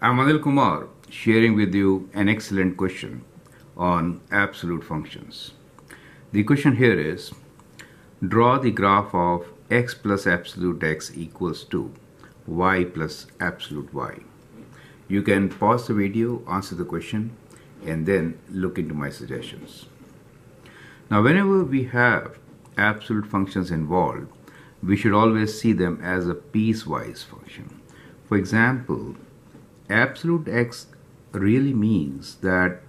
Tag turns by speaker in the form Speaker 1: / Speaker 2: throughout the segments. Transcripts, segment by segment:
Speaker 1: I'm Anil Kumar sharing with you an excellent question on absolute functions. The question here is draw the graph of x plus absolute x equals to y plus absolute y. You can pause the video, answer the question, and then look into my suggestions. Now, whenever we have absolute functions involved, we should always see them as a piecewise function. For example, absolute x really means that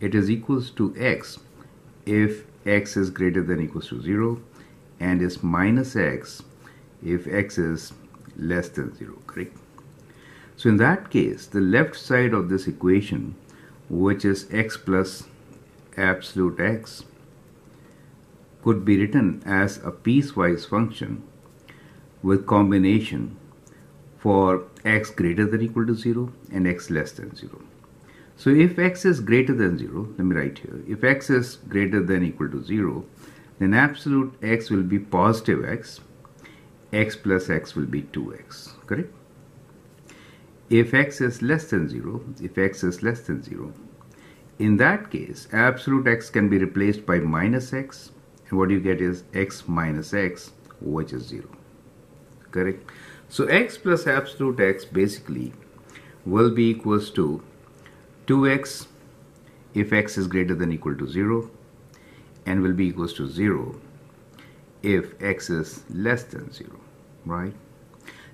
Speaker 1: it is equals to x if x is greater than equals to 0 and is minus x if x is less than 0 correct? So in that case the left side of this equation which is x plus absolute x could be written as a piecewise function with combination for x greater than equal to 0 and x less than 0. So if x is greater than 0, let me write here, if x is greater than equal to 0, then absolute x will be positive x, x plus x will be 2x, correct? If x is less than 0, if x is less than 0, in that case, absolute x can be replaced by minus x, and what you get is x minus x, which is 0, correct? So x plus absolute x basically will be equals to 2x if x is greater than equal to 0 and will be equals to 0 if x is less than 0, right?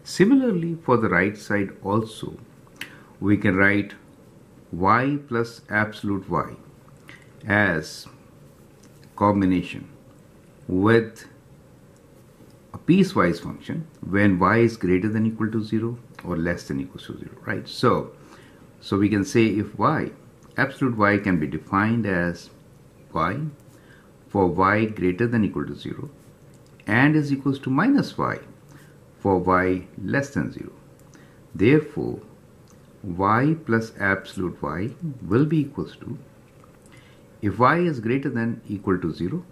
Speaker 1: Similarly, for the right side also, we can write y plus absolute y as combination with piecewise function when y is greater than equal to 0 or less than equal to 0, right? So, so we can say if y, absolute y can be defined as y for y greater than equal to 0 and is equals to minus y for y less than 0. Therefore, y plus absolute y will be equals to if y is greater than equal to 0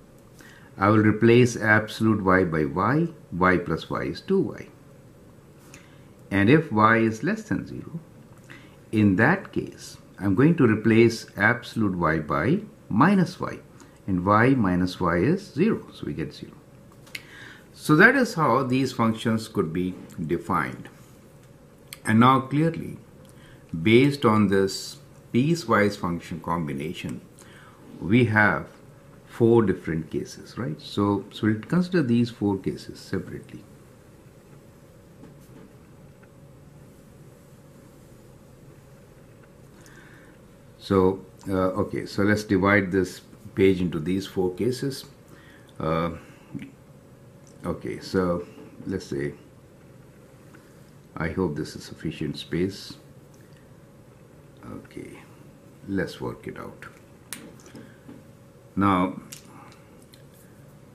Speaker 1: I will replace absolute y by y, y plus y is 2y. And if y is less than 0, in that case, I'm going to replace absolute y by minus y. And y minus y is 0, so we get 0. So that is how these functions could be defined. And now clearly, based on this piecewise function combination, we have four different cases, right? So, so we'll consider these four cases separately. So, uh, okay, so let's divide this page into these four cases. Uh, okay, so let's say, I hope this is sufficient space. Okay, let's work it out. Now,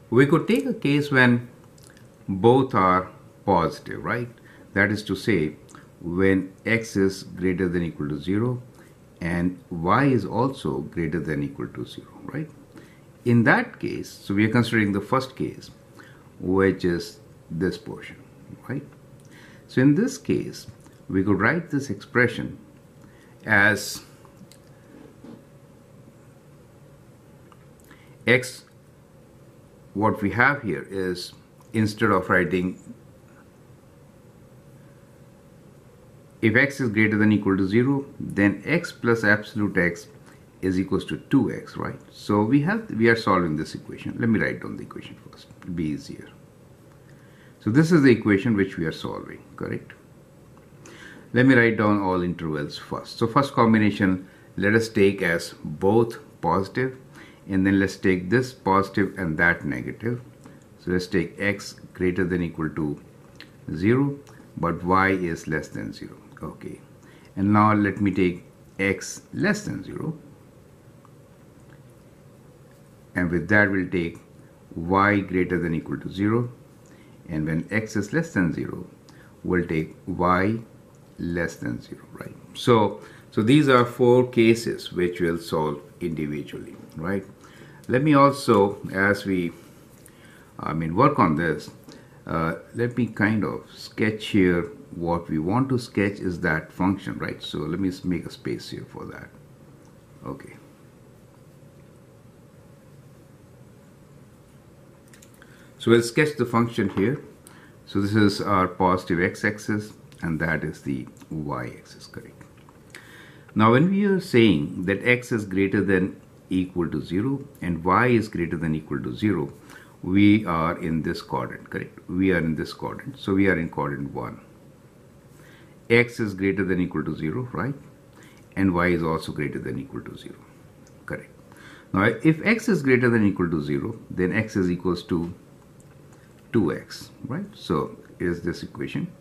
Speaker 1: we could take a case when both are positive, right? That is to say, when x is greater than equal to 0 and y is also greater than equal to 0, right? In that case, so we are considering the first case, which is this portion, right? So in this case, we could write this expression as x what we have here is instead of writing if x is greater than equal to 0 then x plus absolute x is equals to 2x right? So we have we are solving this equation. Let me write down the equation first. It'll be easier so this is the equation which we are solving correct? Let me write down all intervals first. So first combination let us take as both positive and then let's take this positive and that negative. So let's take x greater than equal to 0 but y is less than 0 okay. And now let me take x less than 0 and with that we'll take y greater than equal to 0 and when x is less than 0 we'll take y less than 0 right? So so these are four cases which we'll solve individually right let me also, as we, I mean, work on this, uh, let me kind of sketch here what we want to sketch is that function, right? So let me make a space here for that. Okay. So we'll sketch the function here. So this is our positive x-axis and that is the y-axis, correct? Now when we are saying that x is greater than equal to 0 and y is greater than equal to 0, we are in this quadrant, correct? We are in this quadrant. So we are in quadrant 1. x is greater than equal to 0, right? And y is also greater than equal to 0, correct? Now if x is greater than equal to 0, then x is equals to 2x, right? So is this equation.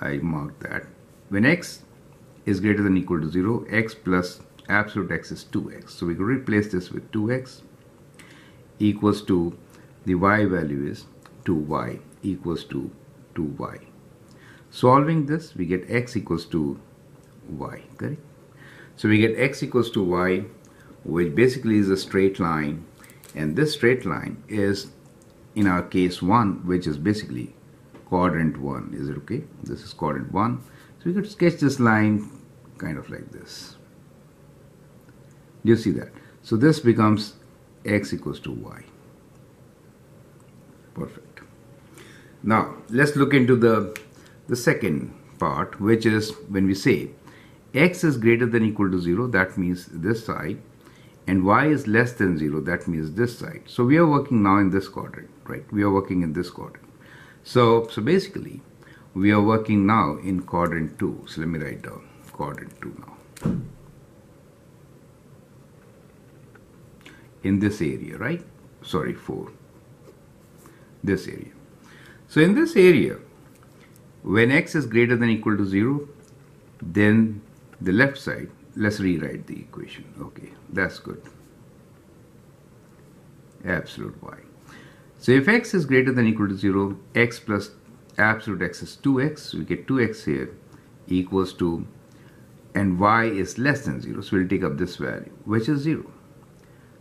Speaker 1: I marked that. When x is greater than equal to 0, x plus absolute x is 2x. So we can replace this with 2x equals to the y value is 2y equals to 2y. Solving this, we get x equals to y, correct? So we get x equals to y, which basically is a straight line. And this straight line is, in our case 1, which is basically quadrant 1. Is it okay? This is quadrant 1. So we could sketch this line kind of like this. Do you see that? So this becomes x equals to y. Perfect. Now let's look into the the second part which is when we say x is greater than equal to 0 that means this side and y is less than 0 that means this side. So we are working now in this quadrant right we are working in this quadrant. So so basically we are working now in quadrant 2 so let me write down quadrant 2 now. In this area right sorry 4 this area. So in this area, when x is greater than equal to 0, then the left side, let's rewrite the equation. Okay, that's good. Absolute y. So if x is greater than equal to 0, x plus absolute x is 2x, we get 2x here equals to, and y is less than 0, so we'll take up this value, which is 0.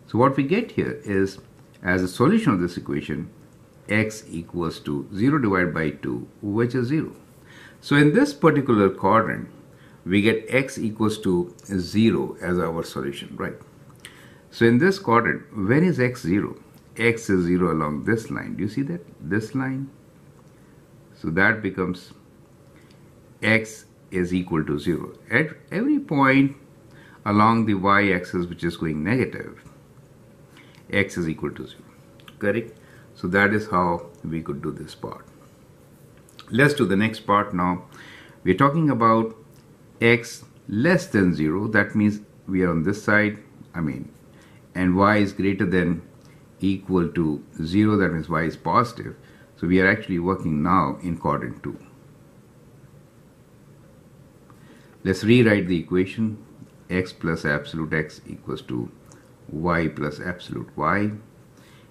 Speaker 1: So what we get here is, as a solution of this equation, x equals to 0 divided by 2 which is 0. So in this particular quadrant we get x equals to 0 as our solution right. So in this quadrant when is x 0? x is 0 along this line. Do you see that? This line. So that becomes x is equal to 0. At every point along the y-axis which is going negative x is equal to 0. Correct? So that is how we could do this part. Let's do the next part now. We're talking about x less than 0. That means we are on this side, I mean, and y is greater than equal to 0. That means y is positive. So we are actually working now in quadrant 2. Let's rewrite the equation x plus absolute x equals to y plus absolute y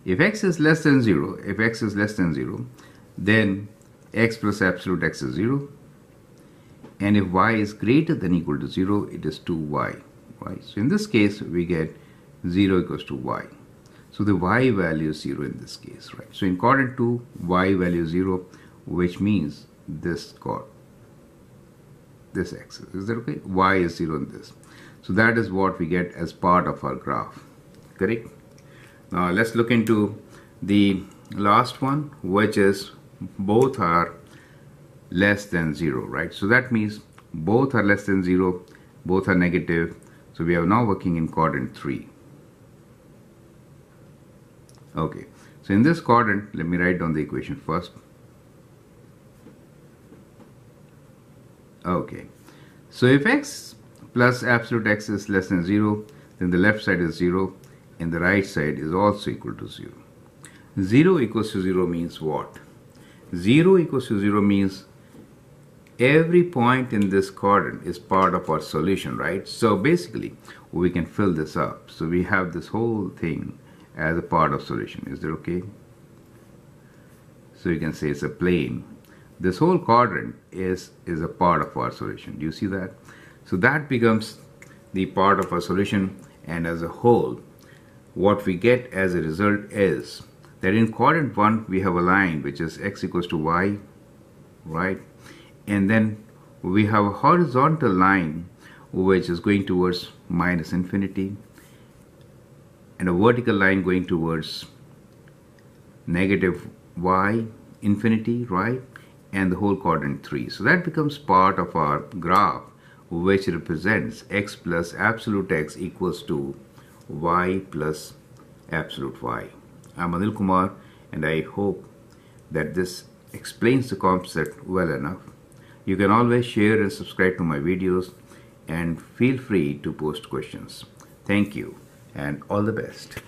Speaker 1: if x is less than 0, if x is less than 0, then x plus absolute x is 0. And if y is greater than equal to 0, it is 2y. Right? So in this case, we get 0 equals to y. So the y value is 0 in this case. right? So in quadrant 2, y value 0, which means this chord, this axis. Is that okay? y is 0 in this. So that is what we get as part of our graph. Correct? Now let's look into the last one which is both are less than 0 right? So that means both are less than 0 both are negative. So we are now working in quadrant 3 okay. So in this quadrant let me write down the equation first. Okay. So if x plus absolute x is less than 0 then the left side is 0 and the right side is also equal to 0. 0 equals to 0 means what? 0 equals to 0 means every point in this quadrant is part of our solution, right? So basically, we can fill this up. So we have this whole thing as a part of solution. Is that okay? So you can say it's a plane. This whole quadrant is, is a part of our solution. Do you see that? So that becomes the part of our solution and as a whole, what we get as a result is that in quadrant 1 we have a line which is x equals to y right? And then we have a horizontal line which is going towards minus infinity and a vertical line going towards negative y infinity right? And the whole quadrant 3 so that becomes part of our graph which represents x plus absolute x equals to y plus absolute y. I'm Anil Kumar and I hope that this explains the concept well enough. You can always share and subscribe to my videos and feel free to post questions. Thank you and all the best.